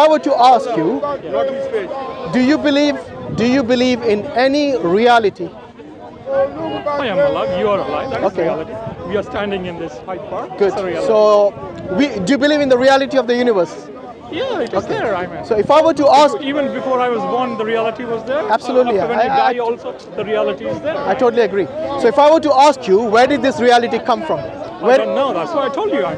I were to ask you, do you believe do you believe in any reality? I am alive. You are alive. That is Okay. reality. We are standing in this Hyde Park. Good. It's a reality. So, we, do you believe in the reality of the universe? yeah, it is there. I mean. So, if I were to ask, even before I was born, the reality was there. Absolutely, After when I- you I- die, also the reality is there. I totally agree. So, if I were to ask you, where did this reality come from? I don't know. That's why I told you. I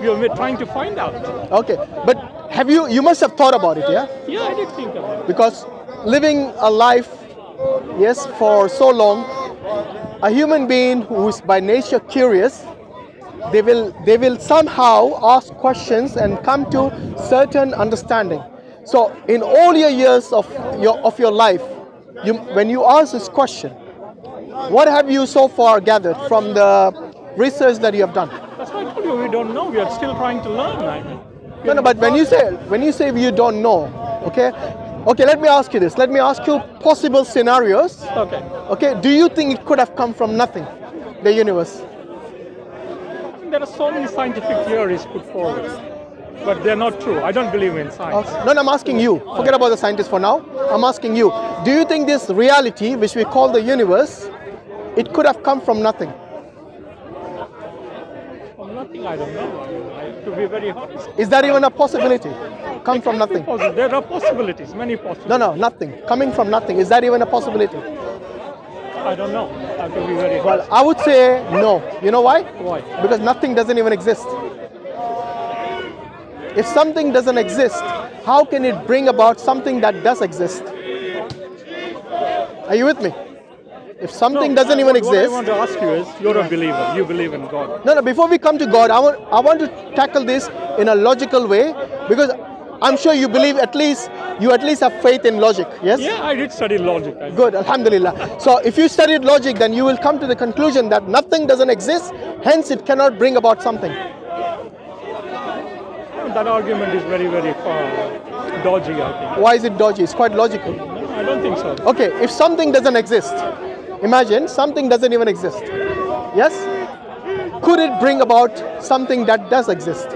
we are trying to find out. okay, but have you? You must have thought about it, yeah? Yeah, I did think about it. Because living a life, yes, for so long, a human being who is by nature curious, they will they will somehow ask questions and come to certain understanding. So in all your years of your of your life, you when you ask this question, what have you so far gathered from the research that you have done? That's why I told you we don't know. We are still trying to learn. I mean. No, no, but when you say when you say you don't know, okay, okay, let me ask you this. Let me ask you possible scenarios. Okay. Okay, do you think it could have come from nothing, the universe? There are so many scientific theories put forward, but they're not true. I don't believe in science. No, no, I'm asking you. Forget about the scientists for now. I'm asking you. Do you think this reality, which we call the universe, it could have come from nothing? I don't know. I to be very honest. Is that even a possibility? Come from nothing? There are possibilities, many possibilities. No, no, nothing. Coming from nothing. Is that even a possibility? I don't know. I have to be very Well, honest. I would say no. You know why? Why? Because nothing doesn't even exist. If something doesn't exist, how can it bring about something that does exist? Are you with me? If something No, doesn't even what, What I want to ask you is, you're a believer. You believe in God. no, no. Before we come to God, I want I want to tackle this in a logical way because I'm sure you believe at least you at least have faith in logic. Yes. Yeah, I did study logic. I Good, Alhamdulillah. So if you studied logic, then you will come to the conclusion that nothing doesn't exist, hence it cannot bring about something. That argument is very, very far dodgy, I think. Why is it dodgy? It's quite logical. No, I don't think so. Okay, if something doesn't exist, imagine something doesn't even exist. Yes? Could it bring about something that does exist?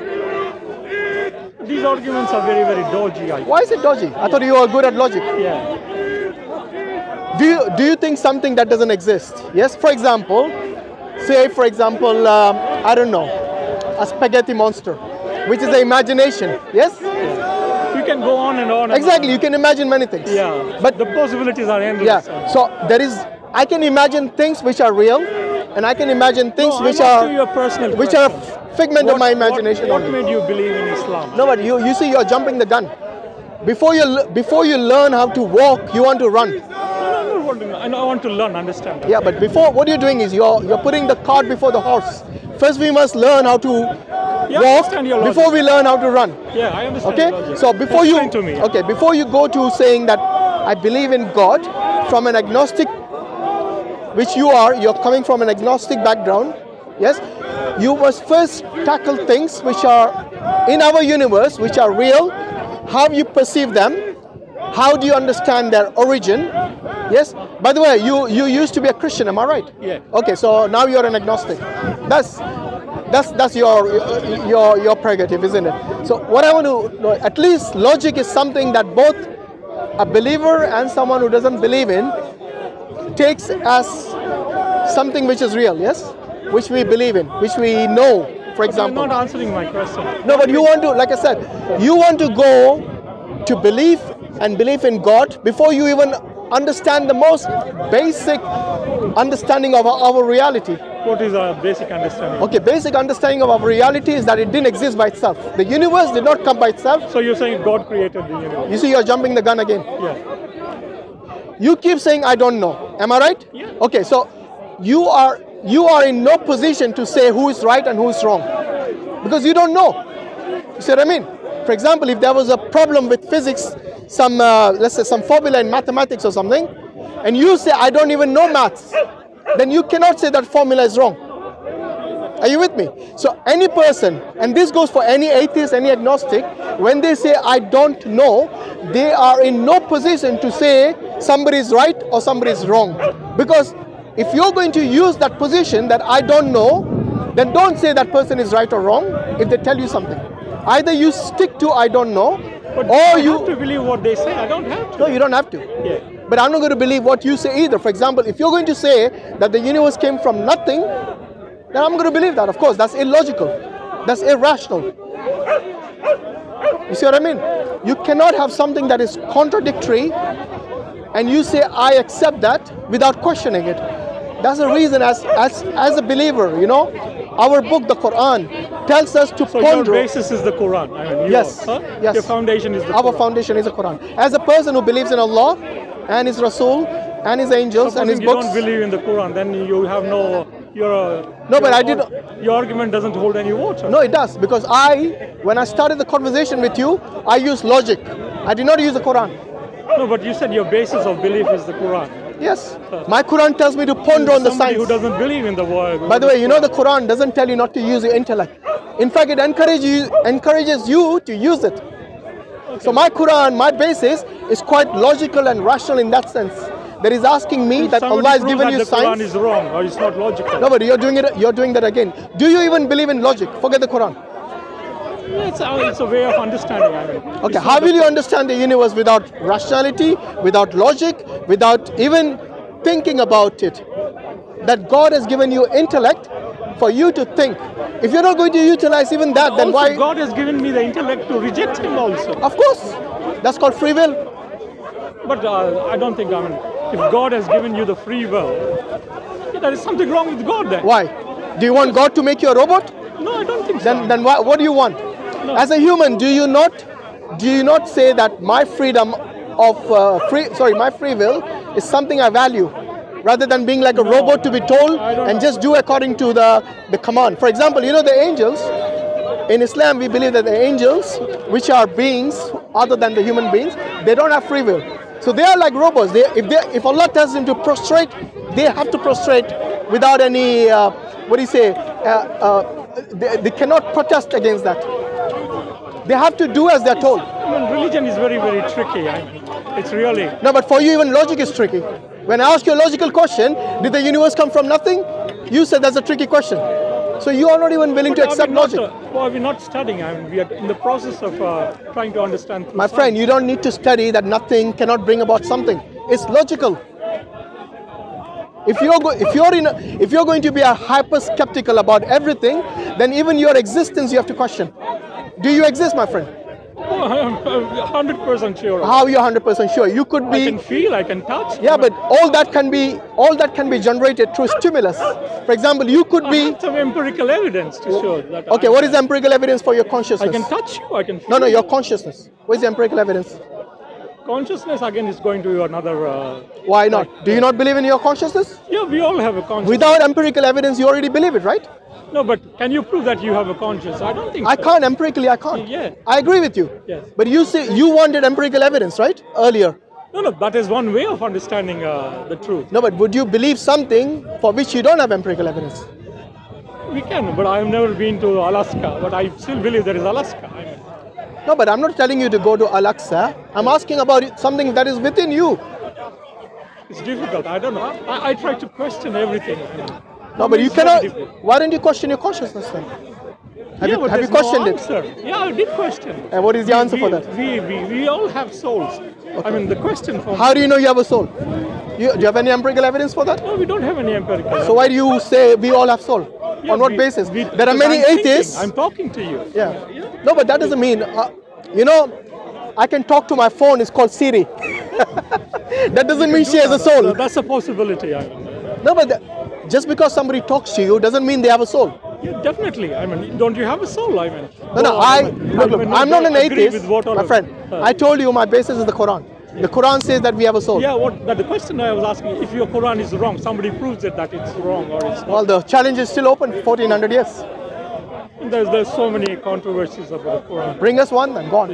These arguments are very, very dodgy, I. Why is it dodgy? I thought you were good at logic. Yeah. Do you, do you think something that doesn't exist? Yes, for example, say for example, um, I don't know, a spaghetti monster, which is the imagination. Yes? You can go on and on. and Exactly, you can imagine many things. Yeah. But the possibilities are endless. yeah, so there is, I can imagine things which are real, and I can imagine things No, which are which are figment of my imagination What, what only. made you believe in Islam? No, but you, you see, you're jumping the gun. Before you before you learn how to walk, you want to run. What you- I want to learn, understand. that. Yeah, but before what you're doing is you're you're putting the cart before the horse. First, we must learn how to Yeah, walk understand your logic. before we learn how to run. Yeah, I understand. Okay, so before you Explain to me. okay before you go to saying that I believe in God from an agnostic, which you are, you're coming from an agnostic background. Yes, you must first tackle things which are in our universe, which are real. How you perceive them, how do you understand their origin? Yes. By the way, you you used to be a Christian, am I right? Yeah. Okay, so now you're an agnostic. That's that's that's your your your prerogative, isn't it? So what I want to know, at least logic is something that both a believer and someone who doesn't believe in takes as something which is real, yes, which we believe in, which we know. For But you're not answering my question. no, but you want to, like I said, you want to go to believe and believe in God before you even understand the most basic understanding of our, our reality. What is our basic understanding? Okay, basic understanding of our reality is that it didn't exist by itself. The universe did not come by itself. So you're saying God created the universe? You see, you're jumping the gun again. Yeah. You keep saying I don't know. Am I right? Yeah. Okay, so you are you are in no position to say who is right and who is wrong because you don't know. You see what I mean? For example, if there was a problem with physics, some uh, let's say some formula in mathematics or something, and you say I don't even know maths, then you cannot say that formula is wrong. Are you with me? So any person, and this goes for any atheist, any agnostic, when they say I don't know, they are in no position to say somebody is right or somebody is wrong. Because if you're going to use that position that I don't know, then don't say that person is right or wrong if they tell you something. Either you stick to I don't know But or I you have to believe what they say. I don't have to. no, you don't have to. Yeah. But I'm not going to believe what you say either. For example, if you're going to say that the universe came from nothing, then I'm going to believe that. Of course, that's illogical. That's irrational. You see what I mean? You cannot have something that is contradictory and you say, I accept that without questioning it. That's the reason, as, as, as a believer, you know, our book, the Quran, tells us to So your basis is the Quran. I mean, your, Yes, huh? yes. Your foundation is the Our Quran. foundation is the Quran. As a person who believes in Allah and His Rasul and His angels and Supposing His you books. don't believe in the Quran, then you have no. Your, No, but I did Your argument doesn't hold any water. No, it does because I, when I started the conversation with you, I used logic. I did not use the Quran. No, but you said your basis of belief is the Quran. Yes, my Quran tells me to ponder on the science. who doesn't believe in the word. By the way, you know the Quran doesn't tell you not to use your intellect. In fact, it encourages you, encourages you to use it. So my Quran, my basis is quite logical and rational in that sense. That is asking me If that Allah has given you the Quran is wrong or it's not logical. No, but you're doing it. You're doing that again. Do you even believe in logic? Forget the Quran. It's, a, it's a way of understanding. I mean. Okay, how will you understand the universe without rationality, without logic, without even thinking about it? That God has given you intellect for you to think. If you're not going to utilize even that, then also, why? God has given me the intellect to reject Him also. Of course, that's called free will. But uh, I don't think, I mean, if God has given you the free will, yeah, there is something wrong with God then. Why? Do you want God to make you a robot? No, I don't think so. Then, then why, what do you want? As a human, do you not, do you not say that my freedom of uh, free, sorry, my free will is something I value, rather than being like a robot to be told and just do according to the the command. For example, you know the angels. In Islam, we believe that the angels, which are beings other than the human beings, they don't have free will. So they are like robots. They, if they, if Allah tells them to prostrate, they have to prostrate without any, uh, what do you say? Uh, uh, they, they cannot protest against that. They have to do as they're told. I mean, religion is very, very tricky. I mean, it's really. No, but for you, even logic is tricky. When I ask you a logical question, did the universe come from nothing? You said that's a tricky question. So you are not even willing to But we accept not, logic. uh, well, we're not studying. I mean, we are in the process of uh, trying to understand. My friend, you don't need to study that nothing cannot bring about something. It's logical. If you're go- if you're in a, if you're going to be a hyper skeptical about everything, then even your existence you have to question. Do you exist, my friend? Oh, I'm hundred percent sure. How are you 100% sure? You could be. I can feel. I can touch. Yeah, but all that can be all that can be generated through stimulus. For example, you could I be have some empirical evidence to show that. okay. I, What is the empirical evidence for your consciousness? I can touch you. I can. Feel No, no, your consciousness. What is the empirical evidence? consciousness again is going to another. Uh, Why not? Do you not believe in your consciousness? yeah, we all have a conscious. Without empirical evidence, you already believe it, right? No, but can you prove that you have a conscience? I don't think. I so. can't empirically. I can't. Yeah. I agree with you. Yes. But you say you wanted empirical evidence, right? Earlier. No, no, that is one way of understanding uh, the truth. No, but would you believe something for which you don't have empirical evidence? We can, but I have never been to Alaska, but I still believe there is Alaska. I mean, No, but I'm not telling you to go to Alaska. I'm asking about something that is within you. it's difficult. I don't know. I, I try to question everything. No, but you cannot. Why don't you question your consciousness then? Have yeah, you, have you questioned no it? Yeah, I did question. it. And what is the answer we, for that? We, we, we all have souls. I mean, the question for How do you know you have a soul? You, do you have any empirical evidence for that? No, we don't have any empirical. So why do you say we all have soul? Yeah, On what we- basis? we- there are many I'm thinking, atheists. I'm talking to you. yeah. No, but that doesn't mean. Uh, you know, I can talk to my phone. It's called Siri. that doesn't mean she has a So soul. that's a possibility. I mean, No, but the- just because somebody talks to you doesn't mean they have a soul. yeah, definitely. I mean, don't you have a soul? I mean, No, no, Oh, I mean, look, look, I am not an atheist, With what my friend. uh, I told you my basis is the Quran. The Quran says that we have a soul. yeah, what? But the question I was asking: if your Quran is wrong, somebody proves it that it's wrong or it's not. Well, the challenge is still open. 1400 years. There's there's so many controversies about the Quran. Bring us one, then go on.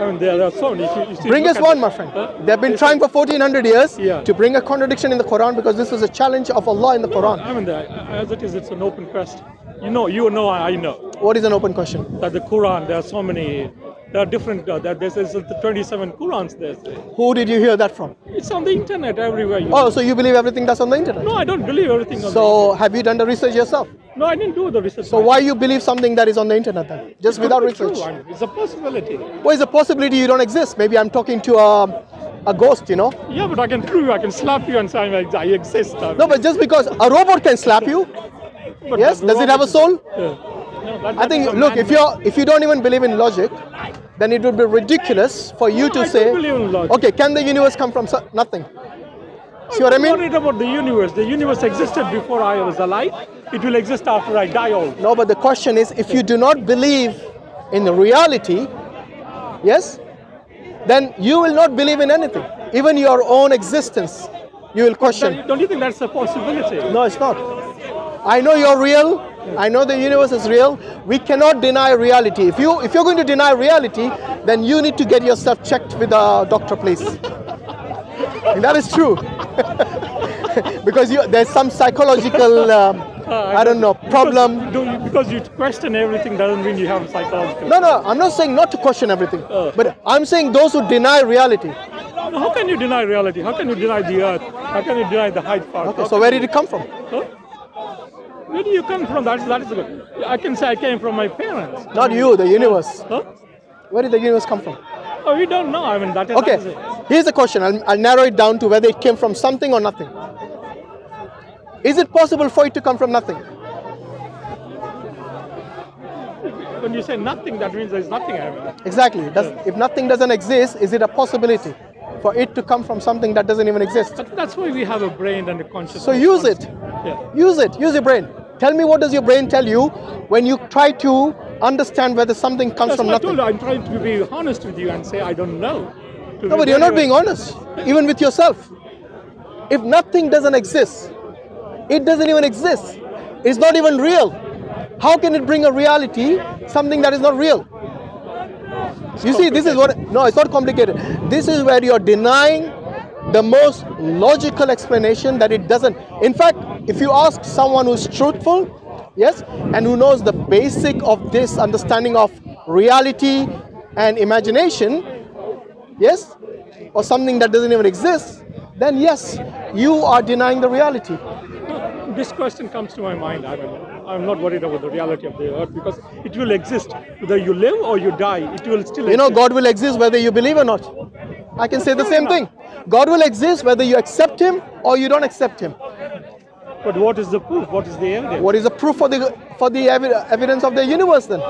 I mean, there, are so many. If you, Bring us one, my friend. Huh? They've been They trying for 1400 years Yeah. to bring a contradiction in the Quran because this was a challenge of Allah in the Quran. I mean, uh, as it is, it's an open question. You know, you know, I know What is an open question? that the Quran. There are so many. There are different. Uh, there, there's, there's the 27 Qurans. there. Who did you hear that from? It's on the internet everywhere. You Oh, so you believe everything that's on the internet? No, I don't believe everything. On So have you done the research yourself? No, I didn't do the research. So why you believe something that is on the internet then? Just It without research. True. I mean, it's a possibility. Well, it's a possibility you don't exist. Maybe I'm talking to a, a ghost, you know. Yeah, but I can prove. I can slap you and say I I exist. I mean, No, but just because a robot can slap you, yes, does it have a soul? Yeah. I think look, if you're if you don't even believe in logic, then it would be ridiculous for you No, to I say, believe in logic. okay, can the universe come from nothing? See what I mean? worried about the universe. The universe existed before I was alive. It will exist after I die. Also. No, but the question is, if you do not believe in the reality, yes, then you will not believe in anything, even your own existence. You will question. Don't you think that's a possibility? No, it's not. I know you're real. I know the universe is real. We cannot deny reality. If you if you're going to deny reality, then you need to get yourself checked with a doctor, please. And that is true. because you, there's some psychological, um, I don't know, problem. Because, you, because you question everything doesn't mean you have psychological. No, no, I'm not saying not to question everything, Oh. but I'm saying those who deny reality. How can you deny reality? How can you deny the earth? How can you deny the Hyde Park? Okay, How so where did it come from? Huh? Where do you come from? That's that is good. I can say I came from my parents. Not you, the universe. Huh? Where did the universe come from? Oh, we don't know. I mean, that is Okay, that is here's the question. I'll, I'll narrow it down to whether it came from something or nothing. Is it possible for it to come from nothing? When you say nothing, that means there's nothing. I mean. Exactly. Does, if nothing doesn't exist, is it a possibility for it to come from something that doesn't even exist? But that's why we have a brain and a consciousness. So use it. Yeah. Use it. Use your brain. Tell me what does your brain tell you when you try to understand whether something comes That's from I nothing. you, I'm trying to be honest with you and say I don't know. To No, but you're not being honest, even with yourself. If nothing doesn't exist, it doesn't even exist. It's not even real. How can it bring a reality, something that is not real? You see, this is what, no, it's not complicated. This is where you're denying the most logical explanation that it doesn't. In fact, if you ask someone who's truthful, yes, and who knows the basic of this understanding of reality and imagination, yes, or something that doesn't even exist, then yes, you are denying the reality. This question comes to my mind. I mean, I'm not worried about the reality of the earth because it will exist. Whether you live or you die, it will still You know, exist. God will exist whether you believe or not. I can say the same thing. God will exist whether you accept Him or you don't accept Him. But what is the proof? What is the evidence? What is the proof for the for the evi- evidence of the universe then?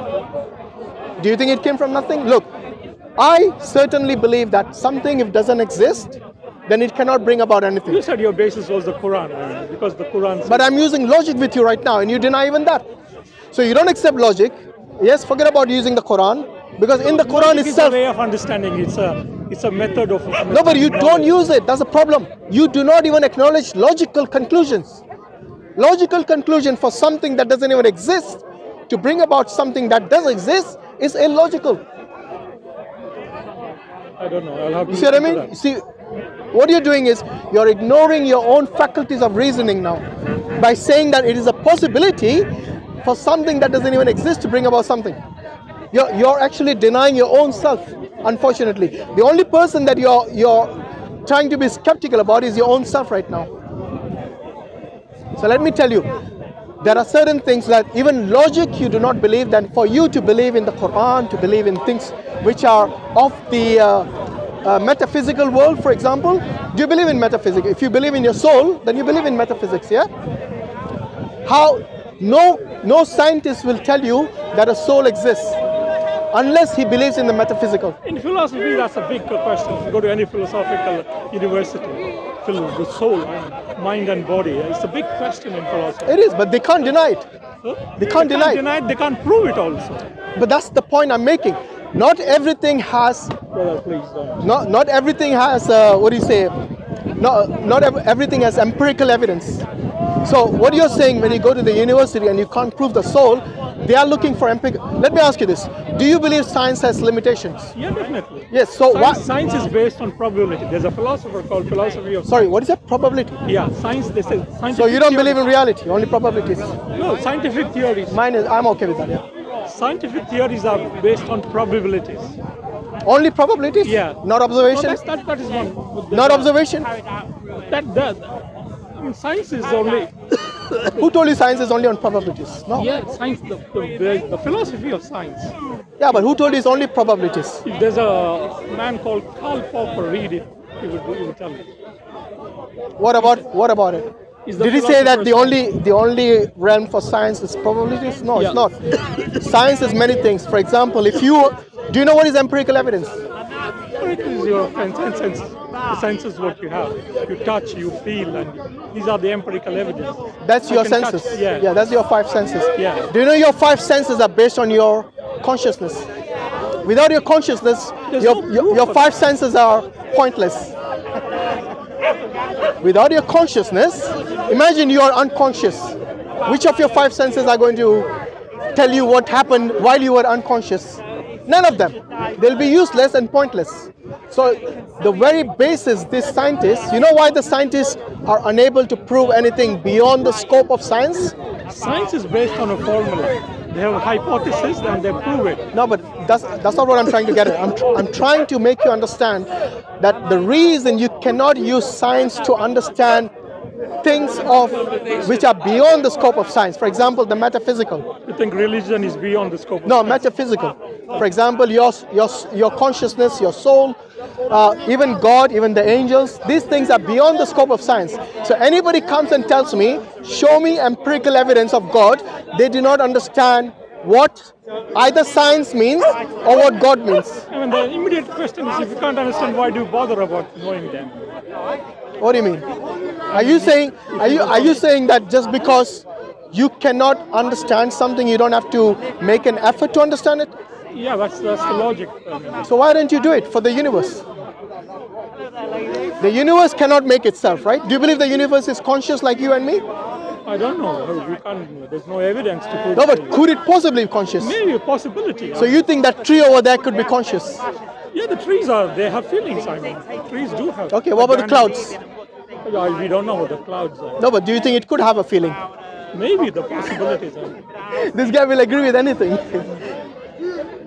Do you think it came from nothing? Look, I certainly believe that something if doesn't exist, then it cannot bring about anything. You said your basis was the Quran, because the Quran. Says, But I'm using logic with you right now, and you deny even that. So you don't accept logic. Yes, forget about using the Quran, because in the Quran is itself. a way of understanding. It's a it's a method of. No, but you don't use it. That's a problem. You do not even acknowledge logical conclusions. Logical conclusion for something that doesn't even exist to bring about something that does exist is illogical. I don't know. I'll have to You see what I mean? See, what you're doing is you're ignoring your own faculties of reasoning now by saying that it is a possibility for something that doesn't even exist to bring about something. You're, you're actually denying your own self, unfortunately. The only person that you're, you're trying to be skeptical about is your own self right now. So let me tell you, there are certain things that even logic you do not believe. Then for you to believe in the Quran, to believe in things which are of the uh, uh, metaphysical world, for example, do you believe in metaphysics? If you believe in your soul, then you believe in metaphysics. Yeah. How? No, no scientist will tell you that a soul exists unless he believes in the metaphysical. In philosophy, that's a big question. If you go to any philosophical university, the soul, and mind and body, it's a big question in philosophy. It is, but they can't deny it. Huh? They can't deny it. deny it. They can't prove it also. But that's the point I'm making. Not everything has Brother, please don't. not not everything has uh, what do you say not not ev- everything has empirical evidence so what you're saying when you go to the university and you can't prove the soul they are looking for empirical let me ask you this do you believe science has limitations Yeah, definitely. yes so Science, what science is based on probability. There's a philosopher called philosophy of sorry what is that probability yeah, science. They say scientific. so you don't believe in reality only probabilities No, scientific theories. mine is i'm okay with that yeah Scientific theories are based on probabilities. only probabilities Yeah. not No, observation that's, that, that is one. not observation That, that I mean, science is only Who told you science is only on probabilities? No. Yeah, science, the, the, the philosophy of science. Yeah, but who told you it's only probabilities? If there's a man called Karl Popper, read it, he would, he would tell you. What about what about it? Did he say that the only the only realm for science is probabilities? No, it's not. science is many things. For example, if you do you know what is empirical evidence? It is your sense, sense, the senses what you have. You touch, you feel, and these are the empirical evidence. That's I your can touch- senses. yeah. that's your five senses. Yeah. Do you know your five senses are based on your consciousness? Without your consciousness, There's your, no your, your five senses are pointless. Without your consciousness, imagine you are unconscious. Which of your five senses are going to tell you what happened while you were unconscious? None of them. They'll be useless and pointless. So, the very basis, these scientists, you know why the scientists are unable to prove anything beyond the scope of science? Science is based on a formula. They have a hypothesis and they prove it. No, but that's that's not what I'm trying to get at. I'm, tr- I'm trying to make you understand that the reason you cannot use science to understand things of which are beyond the scope of science. For example, the metaphysical. You think religion is beyond the scope of No, science? metaphysical. For example, your your your consciousness, your soul, uh, even God, even the angels. These things are beyond the scope of science. So anybody comes and tells me, show me empirical evidence of God, they do not understand what either science means or what God means. I mean, the immediate question is if you can't understand, why do you bother about knowing them? What do you mean? Are you saying are you are you saying that just because you cannot understand something, you don't have to make an effort to understand it? Yeah, that's, that's the logic. So why don't you do it for the universe? The universe cannot make itself, right? Do you believe the universe is conscious like you and me? I don't know. You can't, there's no evidence to prove No, but could it possibly be conscious? Maybe a possibility. So you think that tree over there could be conscious? Yeah, the trees are, they have feelings, I mean. Trees do have. Okay, what about the clouds? Yeah, we don't know what the clouds are. No, but do you think it could have a feeling? Maybe the possibilities are. This guy will agree with anything.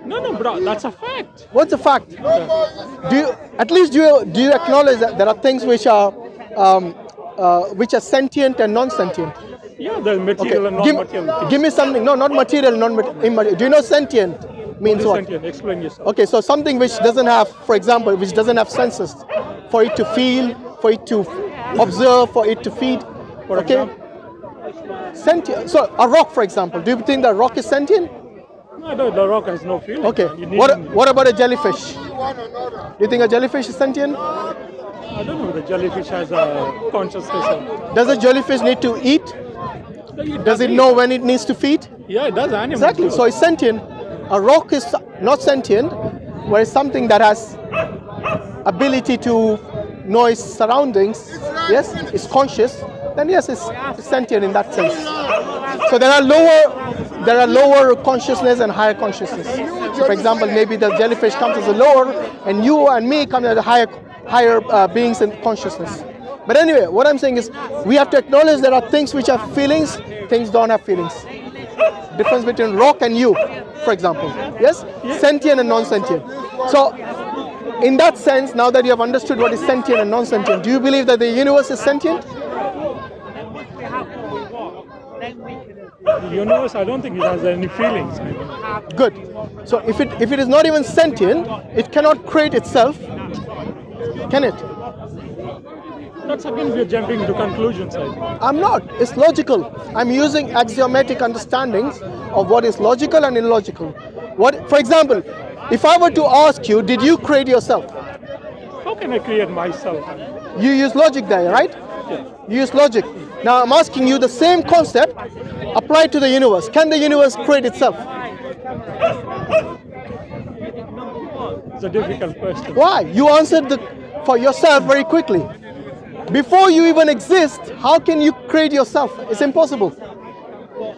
No, no, bro, that's a fact. What's a fact? Do you, at least do you, do you acknowledge that there are things which are um, uh, which are sentient and non-sentient? Yeah, the material and non-material give, give me something. No, not material, non-material. Do you know sentient means what? Sentient, explain yourself. Okay, so something which doesn't have, for example, which doesn't have senses, for it to feel, for it to observe, for it to feed. For okay. example? Sentient. So a rock, for example. Do you think the rock is sentient? No, the, the rock has no feeling. Okay. What What about a jellyfish? Do you think a jellyfish is sentient? I don't know, the jellyfish has a consciousness. Does a jellyfish need to eat? Does it know when it needs to feed? Yeah, it does animals. Exactly. do. So it's sentient. A rock is not sentient, whereas something that has ability to know its surroundings, yes, is conscious, then yes, it's, it's sentient in that sense. So there are lower, there are lower consciousness and higher consciousness. So for example, maybe the jellyfish comes as a lower, and you and me come as a higher, higher uh, beings in consciousness. But anyway, what I'm saying is, we have to acknowledge there are things which have feelings, things don't have feelings. Difference between rock and you, for example. Yes? Sentient and non-sentient. So, in that sense, now that you have understood what is sentient and non-sentient, do you believe that the universe is sentient? The universe, I don't think it has any feelings. Good. So, if it if it is not even sentient, it cannot create itself, can it? That's again, we're jumping to conclusions. I I'm not. It's logical. I'm using axiomatic understandings of what is logical and illogical. What, for example, if I were to ask you, did you create yourself? How can I create myself? You use logic there, right? Yeah. You use logic. Now I'm asking you the same concept applied to the universe. Can the universe create itself? It's a difficult question. Why? You answered the, for yourself very quickly. Before you even exist, how can you create yourself? It's impossible.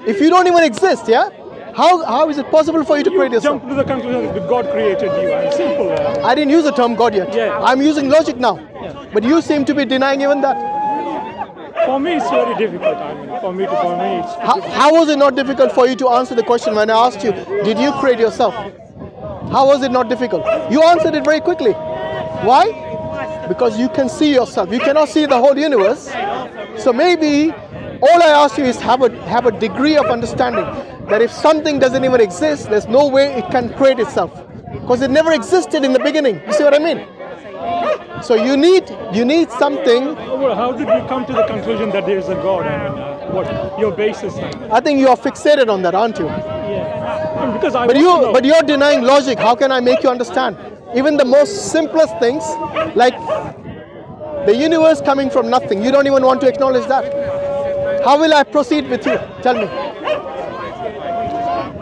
If you don't even exist, yeah? How, how is it possible for you to create yourself? Jump to the conclusion that God created you. Simple. I didn't use the term God yet. Yeah. I'm using logic now. But you seem to be denying even that. For me, it's very difficult. I mean, for me to, for me, it's How, how was it not difficult for you to answer the question when I asked you, did you create yourself? How was it not difficult? You answered it very quickly. Why? Because you can see yourself. You cannot see the whole universe. So maybe All I ask you is have a have a degree of understanding that if something doesn't even exist, there's no way it can create itself. Because it never existed in the beginning. You see what I mean? So you need you need something. How did you come to the conclusion that there is a God? I mean, uh, what your basis? I think you are fixated on that, aren't you? Yeah. Because I But you but you're denying logic. How can I make you understand? Even the most simplest things, like the universe coming from nothing, you don't even want to acknowledge that. How will I proceed with you? Tell me.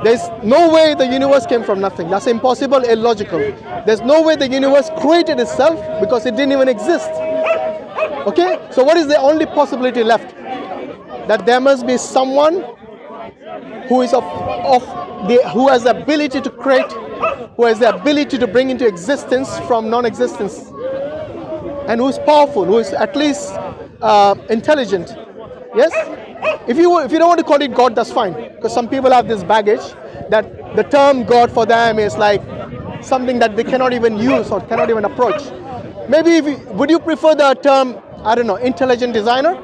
There's no way the universe came from nothing. That's impossible, illogical. There's no way the universe created itself because it didn't even exist. Okay? So what is the only possibility left? That there must be someone who is of, of the who has the ability to create, who has the ability to bring into existence from non-existence, and who is powerful, who is at least uh, intelligent. Yes. If you if you don't want to call it God, that's fine. Because some people have this baggage that the term God for them is like something that they cannot even use or cannot even approach. Maybe you, would you prefer the term I don't know intelligent designer?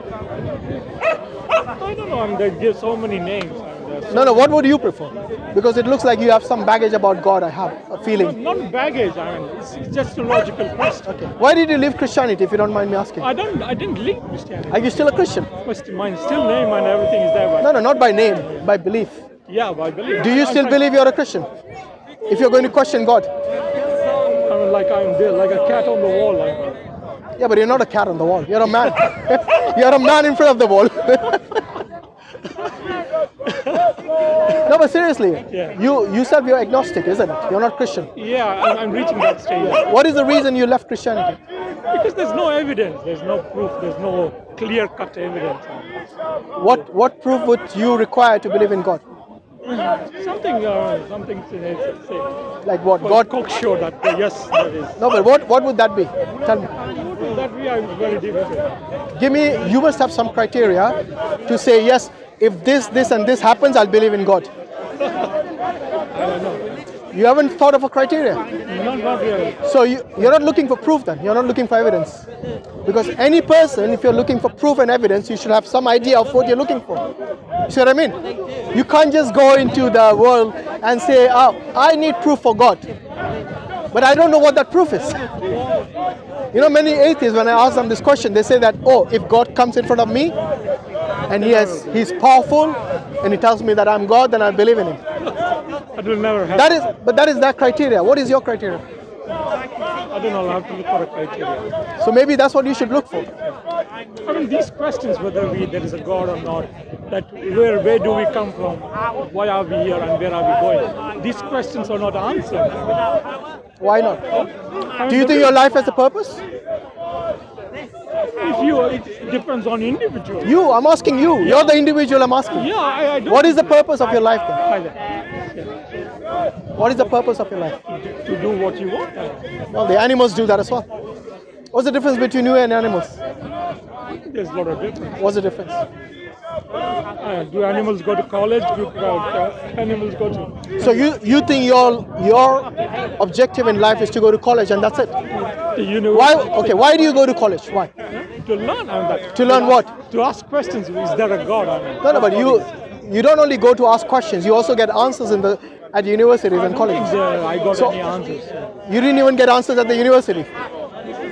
I don't know. I mean, they give so many names. No, no. What would you prefer? Because it looks like you have some baggage about God. I have a feeling. not baggage. I mean, it's, it's just a logical question. Okay. Why did you leave Christianity, if you don't mind me asking? I don't. I didn't leave Christianity. Are you still a Christian? St- my still name and everything is there. But No, no, not by name, by belief. Yeah, by belief. Do you still fine. believe you're a Christian? If you're going to question God, I mean, like I'm there, like a cat on the wall. Like, yeah, but you're not a cat on the wall. You're a man. you're a man in front of the wall. no, but seriously, Yeah. you you said you're agnostic, isn't it? You're not Christian. yeah, I'm, I'm reaching that stage What is the reason you left Christianity? because there's no evidence. There's no proof. There's no clear-cut evidence. What what proof would you require to believe in God? Something, uh, something to say. Like what? God cocksure that uh, yes, that is. No, but what what would that be? Tell me. What will that be? I'm very difficult. Give me. You must have some criteria to say yes. If this, this, and this happens, I'll believe in God. You haven't thought of a criteria. So you, you're not looking for proof then. You're not looking for evidence. Because any person, if you're looking for proof and evidence, you should have some idea of what you're looking for. You see what I mean? You can't just go into the world and say, oh, I need proof for God. But I don't know what that proof is. You know, many atheists, when I ask them this question, they say that, oh, if God comes in front of me and he has, he's powerful and he tells me that I'm God, then I believe in him. That will never happen. That is, but that is that criteria. What is your criteria? I don't know. I'll have to look for a criteria. So maybe that's what you should look for. I mean, these questions, whether we there is a God or not, that where where do we come from, why are we here, and where are we going? These questions are not answered. Why not? I mean, Do you think your life has a purpose? if you, it depends on individual. You, I'm asking you. You're the individual I'm asking. Yeah, I, I don't. What is the purpose of your life then? What is the purpose of your life? to do what you want? Well, the animals do that as well. What's the difference between you and animals? There's a lot of difference. What's the difference? Uh, do animals go to college? Do uh, animals go to So you you think your your objective in life is to go to college and that's it? the university? Why? Okay. Why do you go to college? Why? To learn. That, To learn what? To ask questions. Is there a God? I mean, No, no. But you you don't only go to ask questions. You also get answers in the at universities and colleges. there- uh, I got So- any answers. You didn't even get answers at the university.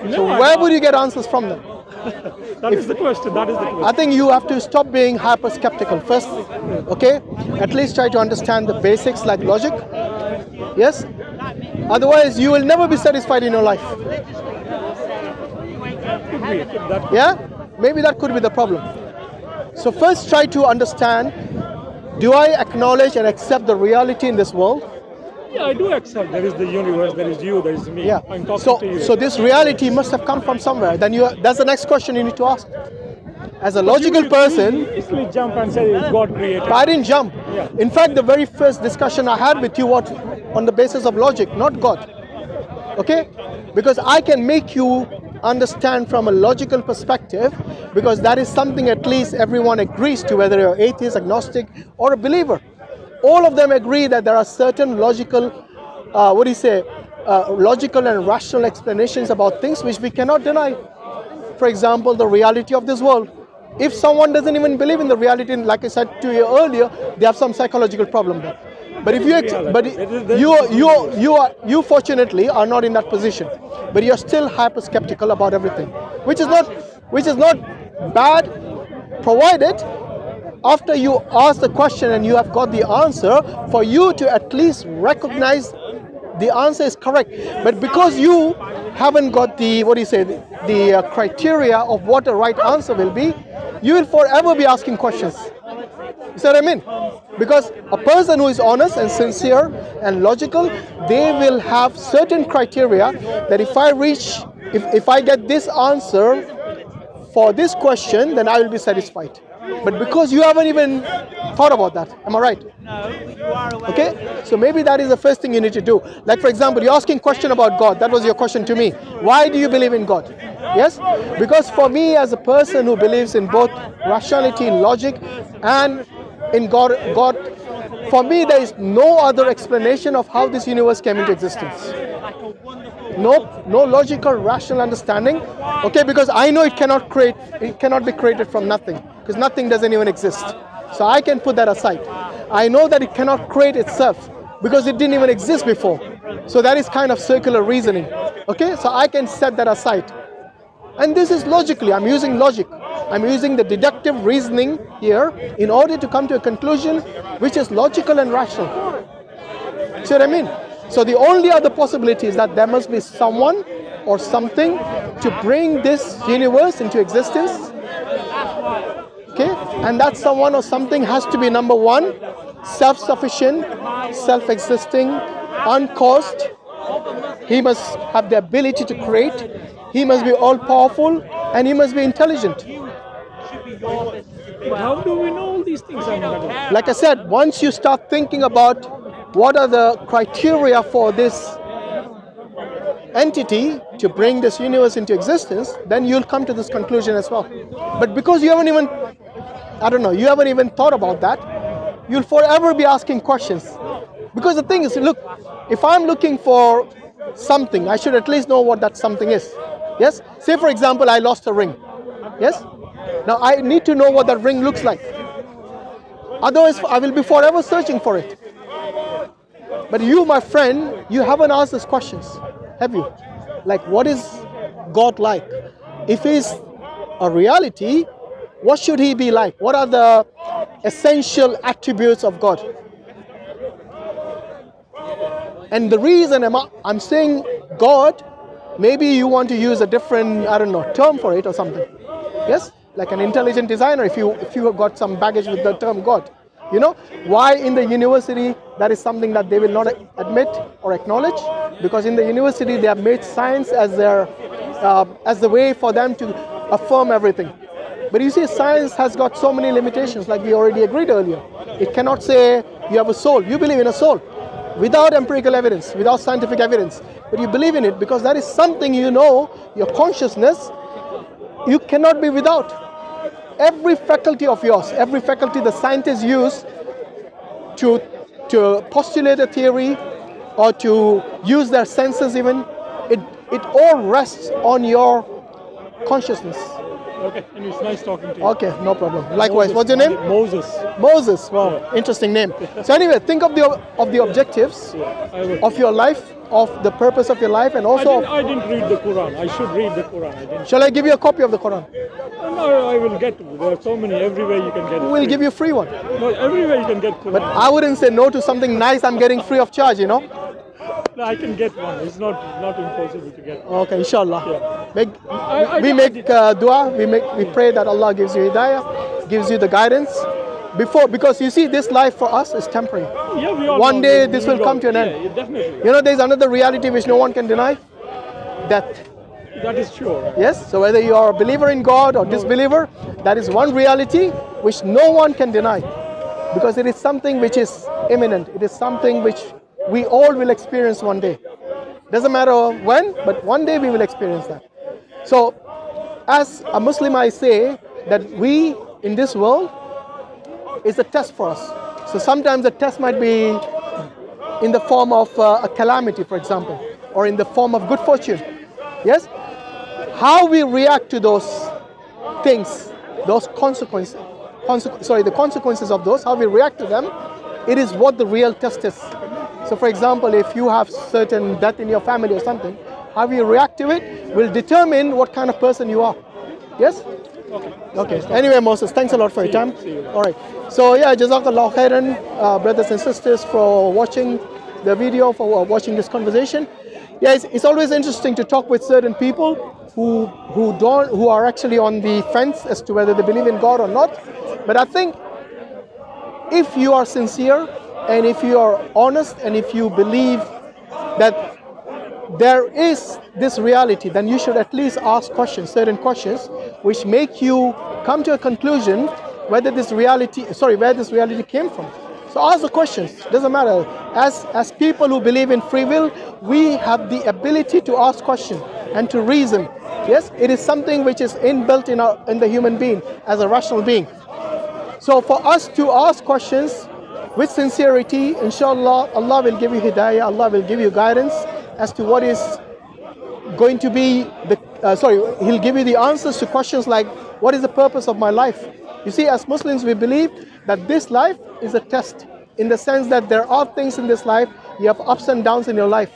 No, So where would you get answers from then? That is the question. That is the question. I think you have to stop being hyper skeptical first, okay? At least try to understand the basics like logic. Yes? Otherwise, you will never be satisfied in your life. Could be. That Yeah? Maybe that could be the problem. So, first try to understand do I acknowledge and accept the reality in this world? Yeah, I do accept there is the universe, there is you, there is me. Yeah. I'm talking So, to you. so this reality must have come from somewhere. Then you, that's the next question you need to ask. As a logical You person, easily jump and say God created. I didn't jump. Yeah. In fact, the very first discussion I had with you was on the basis of logic, not God. Okay? Because I can make you understand from a logical perspective, because that is something at least everyone agrees to, whether you're atheist, agnostic, or a believer. All of them agree that there are certain logical, uh, what do you say, uh, logical and rational explanations about things which we cannot deny. For example, the reality of this world. if someone doesn't even believe in the reality, like I said to you earlier, they have some psychological problem there. But if you, but There is- there is you, you, you are, you fortunately are not in that position. But you're still hyper skeptical about everything, which is not, which is not bad, provided after you ask the question and you have got the answer, for you to at least recognize the answer is correct. But because you haven't got the what do you say the, the uh, criteria of what the right answer will be, you will forever be asking questions. You see what I mean? Because a person who is honest and sincere and logical, they will have certain criteria that if I reach, if, if I get this answer for this question, then I will be satisfied. But because you haven't even thought about that, am I right? No. you are. Okay, so maybe that is the first thing you need to do. Like for example, you're asking question about God. That was your question to me. Why do you believe in God? Yes, because for me as a person who believes in both rationality, logic, and in God, God, for me there is no other explanation of how this universe came into existence. No, no logical, rational understanding. Okay, because I know it cannot create, it cannot be created from nothing, because nothing doesn't even exist. So I can put that aside. I know that it cannot create itself because it didn't even exist before. So that is kind of circular reasoning. Okay, so I can set that aside. And this is logically, I'm using logic. I'm using the deductive reasoning here in order to come to a conclusion which is logical and rational. See what I mean? So the only other possibility is that there must be someone or something to bring this universe into existence. Okay? And that someone or something has to be number one, self sufficient, self existing, uncaused. He must have the ability to create. He must be all powerful and he must be intelligent. How do we know all these things? Like I said, once you start thinking about what are the criteria for this entity to bring this universe into existence, then you'll come to this conclusion as well. But because you haven't even, I don't know, you haven't even thought about that, you'll forever be asking questions. Because the thing is, look, if I'm looking for something, I should at least know what that something is. Yes? Say, for example, I lost a ring. Yes? Now I need to know what that ring looks like. Otherwise, I will be forever searching for it. But you, my friend, you haven't asked these questions, have you? Like, what is God like? If He's a reality, what should He be like? What are the essential attributes of God? And the reason I'm, I'm saying God, maybe you want to use a different, I don't know, term for it or something. Yes? Like an intelligent designer, if you if you have got some baggage with the term God. You know, why in the university that is something that they will not admit or acknowledge? Because in the university they have made science as their uh, as the way for them to affirm everything. But you see, science has got so many limitations, like we already agreed earlier. It cannot say you have a soul. You believe in a soul without empirical evidence, without scientific evidence. But you believe in it because that is something you know, your consciousness, you cannot be without. Every faculty of yours, every faculty the scientists use to, to postulate a theory or to use their senses even, it, it all rests on your consciousness. Okay, and it's nice talking to you. Okay, no problem. Likewise, what's your name? Moses. Moses. Wow, interesting name. So anyway, think of the of the objectives I, will. of your life, of the purpose of your life, and I, also. didn't, I didn't read the Quran. I should read the Quran. I didn't. Shall I give you a copy of the Quran? No, I will get. There are so many everywhere you can get. We'll free. give you a free one. No, everywhere you can get Quran. But I wouldn't say no to something nice I'm getting free of charge, you know. No, I can get one. It's not not impossible to get. One. Okay, inshallah. Yeah. Make, I- I- we make uh, dua. We make we pray that Allah gives you hidayah, gives you the guidance. Before, because you see, this life for us is temporary. Yeah, we all One day this will come to an yeah, end. Definitely. You know, there's another reality which no one can deny. Death. That is sure. Yes. So whether you are a believer in God or disbeliever, that is one reality which no one can deny, because it is something which is imminent. It is something which we all will experience one day. Doesn't matter when, but one day we will experience that. So, as a Muslim, I say that we in this world is a test for us. So sometimes the test might be in the form of uh, a calamity, for example, or in the form of good fortune. Yes? How we react to those things those consequences, consequ- sorry, the consequences of those, how we react to them, it is what the real test is. So, for example, if you have certain death in your family or something, how you react to it will determine what kind of person you are. Yes? Okay. Okay. Anyway, Moses, thanks a lot for your time. You. All right. So yeah, Jazakallah khairan, uh, brothers and sisters, for watching the video, for watching this conversation. Yeah, it's, it's always interesting to talk with certain people who who don't who are actually on the fence as to whether they believe in God or not. But I think if you are sincere and if you are honest and if you believe that there is this reality, then you should at least ask questions, certain questions, which make you come to a conclusion whether this reality, sorry, where this reality came from. So ask the questions. Doesn't matter. As as people who believe in free will, we have the ability to ask questions and to reason. Yes, it is something which is inbuilt in our in the human being as a rational being. So for us to ask questions with sincerity, inshallah, Allah will give you hidayah, Allah will give you guidance as to what is going to be the, uh, sorry, He'll give you the answers to questions like, what is the purpose of my life? You see, as Muslims, we believe that this life is a test in the sense that there are things in this life, you have ups and downs in your life.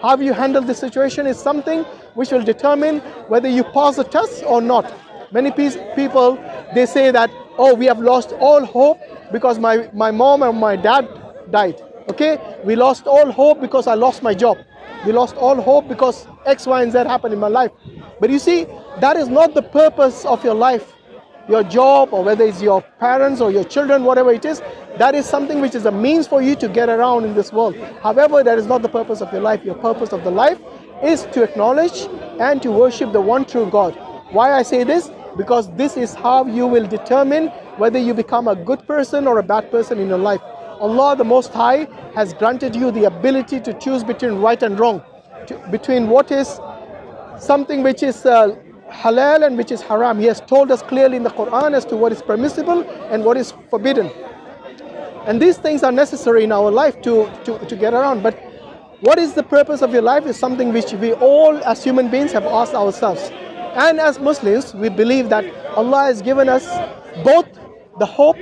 How you handle the situation is something which will determine whether you pass the test or not. Many pe- people, they say that, oh, we have lost all hope because my, my mom and my dad died. Okay? We lost all hope because I lost my job. We lost all hope because X, Y, and Z happened in my life. But you see, that is not the purpose of your life. Your job, or whether it's your parents or your children, whatever it is, that is something which is a means for you to get around in this world. However, that is not the purpose of your life. Your purpose of the life is to acknowledge and to worship the one true God. Why I say this? Because this is how you will determine whether you become a good person or a bad person in your life. Allah the Most High has granted you the ability to choose between right and wrong, to, between what is something which is uh, halal and which is haram. He has told us clearly in the Quran as to what is permissible and what is forbidden. And these things are necessary in our life to, to, to get around. But what is the purpose of your life is something which we all as human beings have asked ourselves. And as Muslims, we believe that Allah has given us both the hope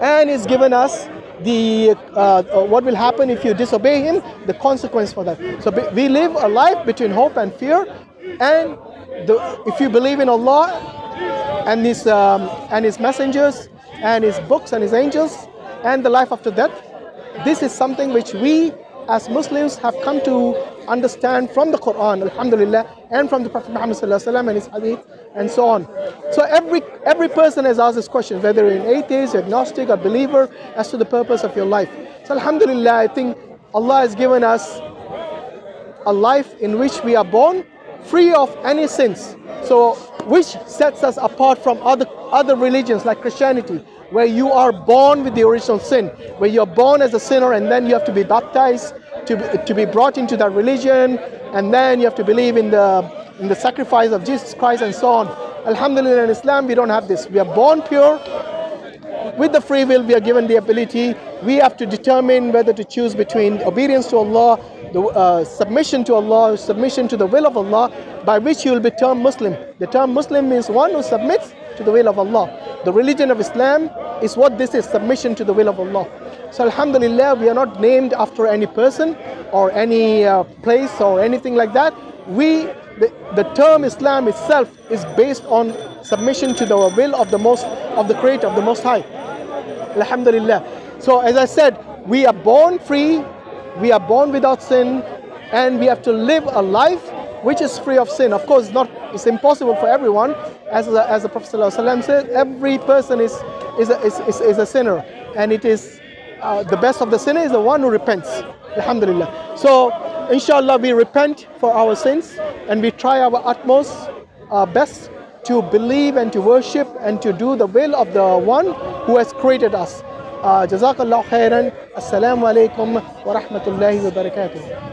and has given us the uh, uh, what will happen if you disobey him the consequence for that. So we live a life between hope and fear and the, if you believe in allah and his um, and his messengers and his books and his angels and the life after death this is something which we as muslims have come to understand from the quran alhamdulillah and from the prophet muhammad and his hadith and so on so every every person has asked this question whether you're an atheist agnostic or believer as to the purpose of your life so alhamdulillah i think allah has given us a life in which we are born free of any sins. So, which sets us apart from other other religions like Christianity, where you are born with the original sin, where you're born as a sinner and then you have to be baptized to be, to be brought into that religion, and then you have to believe in the in the sacrifice of Jesus Christ and so on. Alhamdulillah, in Islam we don't have this. We are born pure, with the free will, we are given the ability. We have to determine whether to choose between obedience to Allah, the uh, submission to Allah, submission to the will of Allah, by which you will be termed Muslim. The term Muslim means one who submits to the will of Allah. The religion of Islam is what this is submission to the will of Allah. So, Alhamdulillah, we are not named after any person or any uh, place or anything like that. We, the, the term Islam itself is based on submission to the will of the most of the Creator, of the Most High. Alhamdulillah. So, as I said, we are born free, we are born without sin, and we have to live a life which is free of sin. Of course, not it's impossible for everyone. As the, as the Prophet ﷺ said, every person is is a, is, is, is a sinner, and it is uh, the best of the sinner is the one who repents. Alhamdulillah. So, inshallah, we repent for our sins, and we try our utmost, our best to believe and to worship and to do the will of the one who has created us. Uh, Jazakallah khairan. Assalamu alaikum wa rahmatullahi wa barakatuh.